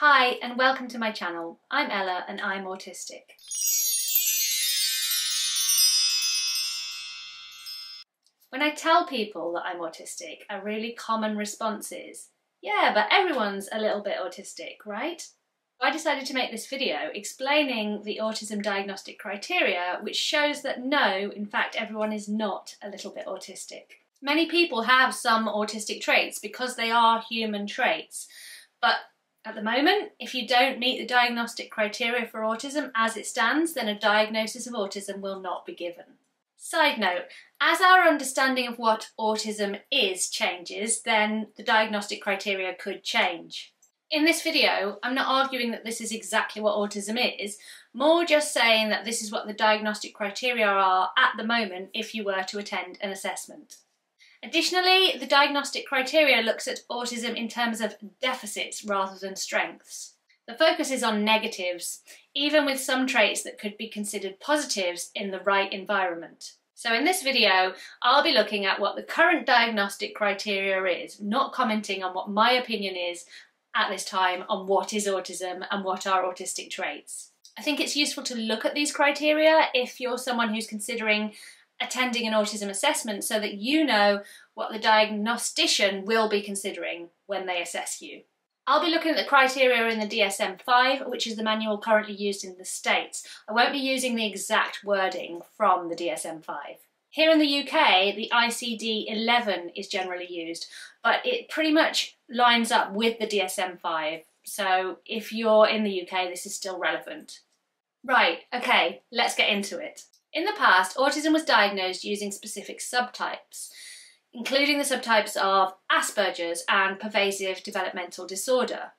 Hi and welcome to my channel. I'm Ella and I'm autistic. When I tell people that I'm autistic, a really common response is, yeah, but everyone's a little bit autistic, right? I decided to make this video explaining the autism diagnostic criteria, which shows that no, in fact, everyone is not a little bit autistic. Many people have some autistic traits because they are human traits, but at the moment, if you don't meet the diagnostic criteria for autism as it stands, then a diagnosis of autism will not be given. Side note, as our understanding of what autism is changes, then the diagnostic criteria could change. In this video, I'm not arguing that this is exactly what autism is, more just saying that this is what the diagnostic criteria are at the moment if you were to attend an assessment. Additionally, the diagnostic criteria looks at autism in terms of deficits rather than strengths. The focus is on negatives, even with some traits that could be considered positives in the right environment. So in this video, I'll be looking at what the current diagnostic criteria is, not commenting on what my opinion is at this time on what is autism and what are autistic traits. I think it's useful to look at these criteria if you're someone who's considering attending an autism assessment so that you know what the diagnostician will be considering when they assess you. I'll be looking at the criteria in the DSM-5, which is the manual currently used in the States. I won't be using the exact wording from the DSM-5. Here in the UK, the ICD-11 is generally used, but it pretty much lines up with the DSM-5. So if you're in the UK, this is still relevant. Right, okay, let's get into it. In the past, autism was diagnosed using specific subtypes, including the subtypes of Asperger's and pervasive developmental disorder.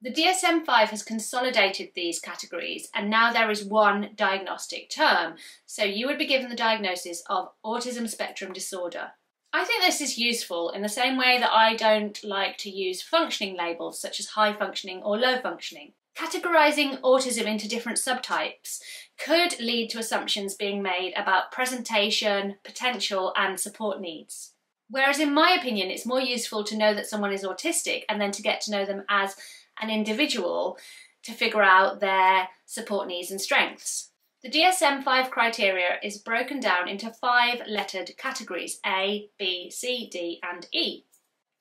The DSM-5 has consolidated these categories and now there is one diagnostic term, so you would be given the diagnosis of autism spectrum disorder. I think this is useful in the same way that I don't like to use functioning labels such as high functioning or low functioning. Categorising autism into different subtypes could lead to assumptions being made about presentation, potential, and support needs. Whereas, in my opinion, it's more useful to know that someone is autistic and then to get to know them as an individual to figure out their support needs and strengths. The DSM 5 criteria is broken down into five lettered categories A, B, C, D, and E.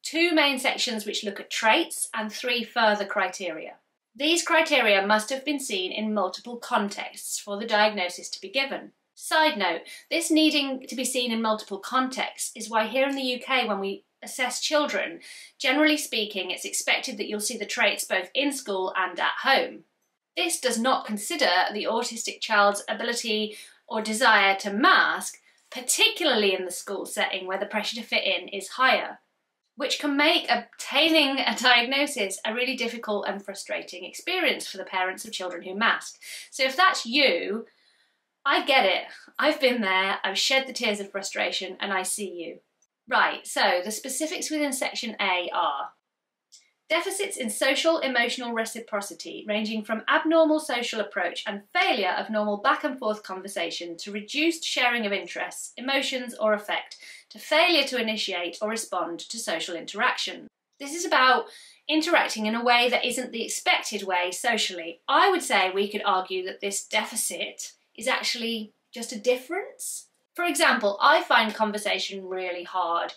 Two main sections which look at traits and three further criteria. These criteria must have been seen in multiple contexts for the diagnosis to be given. Side note, this needing to be seen in multiple contexts is why here in the UK when we assess children, generally speaking, it's expected that you'll see the traits both in school and at home. This does not consider the autistic child's ability or desire to mask, particularly in the school setting where the pressure to fit in is higher which can make obtaining a diagnosis a really difficult and frustrating experience for the parents of children who mask. So if that's you, I get it. I've been there, I've shed the tears of frustration, and I see you. Right, so the specifics within section A are Deficits in social emotional reciprocity, ranging from abnormal social approach and failure of normal back and forth conversation to reduced sharing of interests, emotions, or affect, to failure to initiate or respond to social interaction. This is about interacting in a way that isn't the expected way socially. I would say we could argue that this deficit is actually just a difference. For example, I find conversation really hard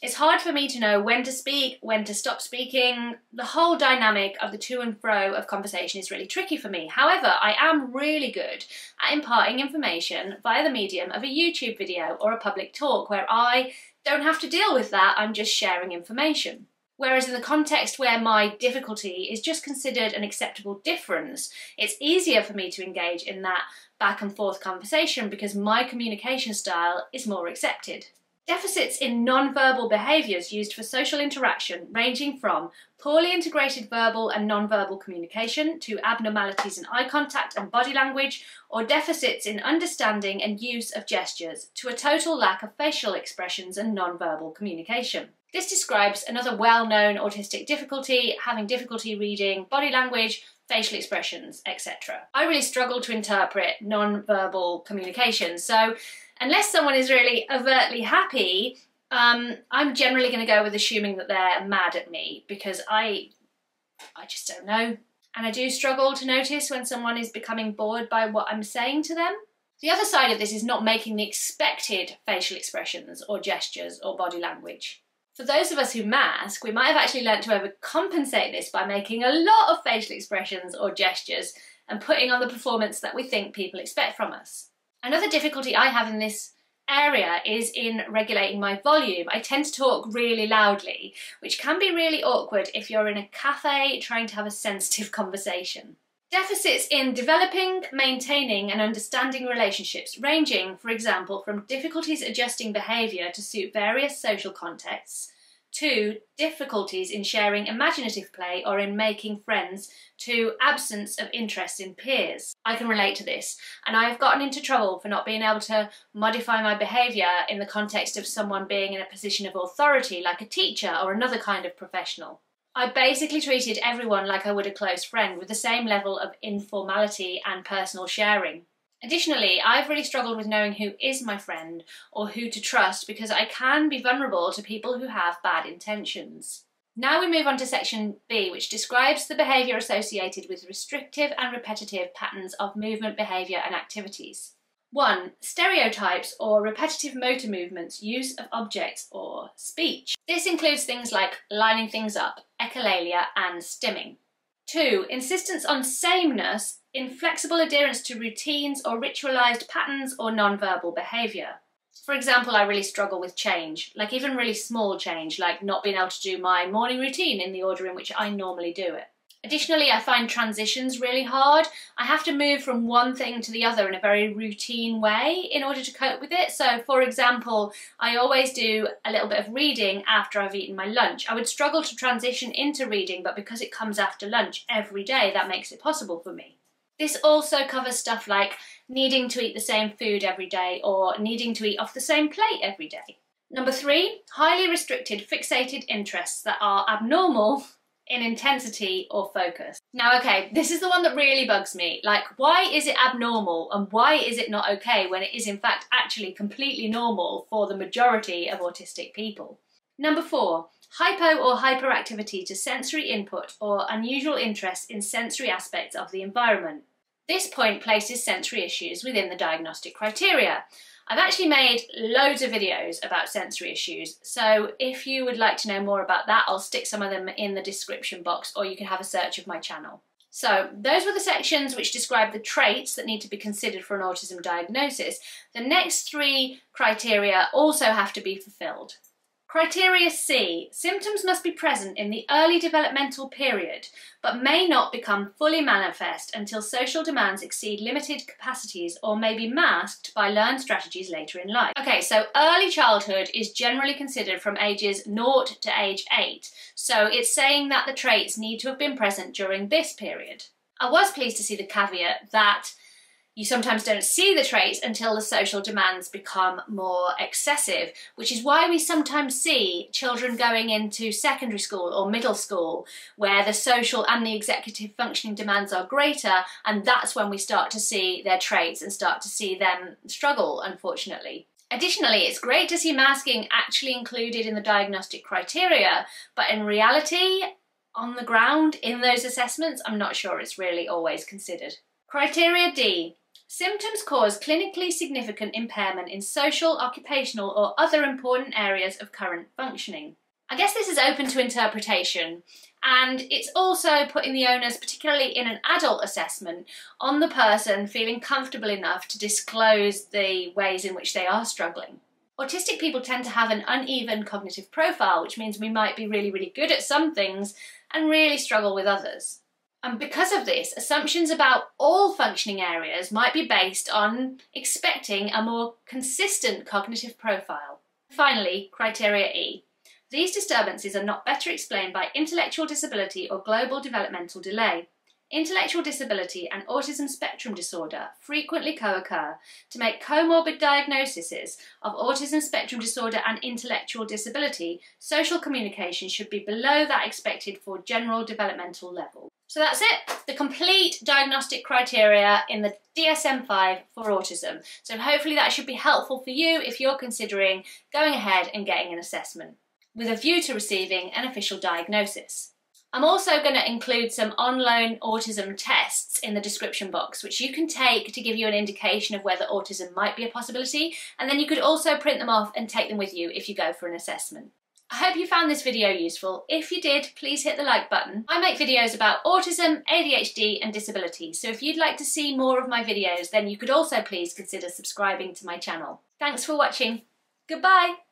it's hard for me to know when to speak, when to stop speaking. The whole dynamic of the to and fro of conversation is really tricky for me. However, I am really good at imparting information via the medium of a YouTube video or a public talk where I don't have to deal with that, I'm just sharing information. Whereas in the context where my difficulty is just considered an acceptable difference, it's easier for me to engage in that back and forth conversation because my communication style is more accepted. Deficits in non-verbal behaviours used for social interaction ranging from poorly integrated verbal and non-verbal communication to abnormalities in eye contact and body language or deficits in understanding and use of gestures to a total lack of facial expressions and non-verbal communication. This describes another well-known autistic difficulty, having difficulty reading body language, facial expressions, etc. I really struggle to interpret non-verbal communication, so unless someone is really overtly happy, um, I'm generally going to go with assuming that they're mad at me because I, I just don't know. And I do struggle to notice when someone is becoming bored by what I'm saying to them. The other side of this is not making the expected facial expressions or gestures or body language. For those of us who mask, we might have actually learnt to overcompensate this by making a lot of facial expressions or gestures and putting on the performance that we think people expect from us. Another difficulty I have in this area is in regulating my volume. I tend to talk really loudly, which can be really awkward if you're in a cafe trying to have a sensitive conversation. Deficits in developing, maintaining and understanding relationships ranging, for example, from difficulties adjusting behaviour to suit various social contexts, to difficulties in sharing imaginative play or in making friends, to absence of interest in peers. I can relate to this, and I have gotten into trouble for not being able to modify my behaviour in the context of someone being in a position of authority, like a teacher or another kind of professional. I basically treated everyone like I would a close friend with the same level of informality and personal sharing. Additionally, I've really struggled with knowing who is my friend or who to trust because I can be vulnerable to people who have bad intentions. Now we move on to section B, which describes the behaviour associated with restrictive and repetitive patterns of movement, behaviour and activities. 1. Stereotypes or repetitive motor movements, use of objects or speech. This includes things like lining things up, echolalia and stimming. 2. Insistence on sameness, inflexible adherence to routines or ritualised patterns or non-verbal behaviour. For example, I really struggle with change, like even really small change, like not being able to do my morning routine in the order in which I normally do it. Additionally, I find transitions really hard. I have to move from one thing to the other in a very routine way in order to cope with it. So, for example, I always do a little bit of reading after I've eaten my lunch. I would struggle to transition into reading, but because it comes after lunch every day, that makes it possible for me. This also covers stuff like needing to eat the same food every day or needing to eat off the same plate every day. Number three, highly restricted fixated interests that are abnormal in intensity or focus. Now, okay, this is the one that really bugs me. Like, why is it abnormal and why is it not okay when it is in fact actually completely normal for the majority of autistic people? Number four, hypo or hyperactivity to sensory input or unusual interest in sensory aspects of the environment. This point places sensory issues within the diagnostic criteria. I've actually made loads of videos about sensory issues, so if you would like to know more about that, I'll stick some of them in the description box or you can have a search of my channel. So those were the sections which describe the traits that need to be considered for an autism diagnosis. The next three criteria also have to be fulfilled. Criteria C. Symptoms must be present in the early developmental period, but may not become fully manifest until social demands exceed limited capacities or may be masked by learned strategies later in life. Okay, so early childhood is generally considered from ages 0 to age 8, so it's saying that the traits need to have been present during this period. I was pleased to see the caveat that you sometimes don't see the traits until the social demands become more excessive, which is why we sometimes see children going into secondary school or middle school where the social and the executive functioning demands are greater, and that's when we start to see their traits and start to see them struggle, unfortunately. Additionally, it's great to see masking actually included in the diagnostic criteria, but in reality, on the ground, in those assessments, I'm not sure it's really always considered. Criteria D Symptoms cause clinically significant impairment in social, occupational, or other important areas of current functioning. I guess this is open to interpretation, and it's also putting the onus, particularly in an adult assessment, on the person feeling comfortable enough to disclose the ways in which they are struggling. Autistic people tend to have an uneven cognitive profile, which means we might be really, really good at some things and really struggle with others. And because of this, assumptions about all functioning areas might be based on expecting a more consistent cognitive profile. Finally, criteria E. These disturbances are not better explained by intellectual disability or global developmental delay. Intellectual disability and autism spectrum disorder frequently co-occur. To make comorbid diagnoses of autism spectrum disorder and intellectual disability, social communication should be below that expected for general developmental level. So that's it, the complete diagnostic criteria in the DSM-5 for autism. So hopefully that should be helpful for you if you're considering going ahead and getting an assessment with a view to receiving an official diagnosis. I'm also going to include some online autism tests in the description box, which you can take to give you an indication of whether autism might be a possibility, and then you could also print them off and take them with you if you go for an assessment. I hope you found this video useful. If you did, please hit the like button. I make videos about autism, ADHD and disability, so if you'd like to see more of my videos, then you could also please consider subscribing to my channel. Thanks for watching. Goodbye!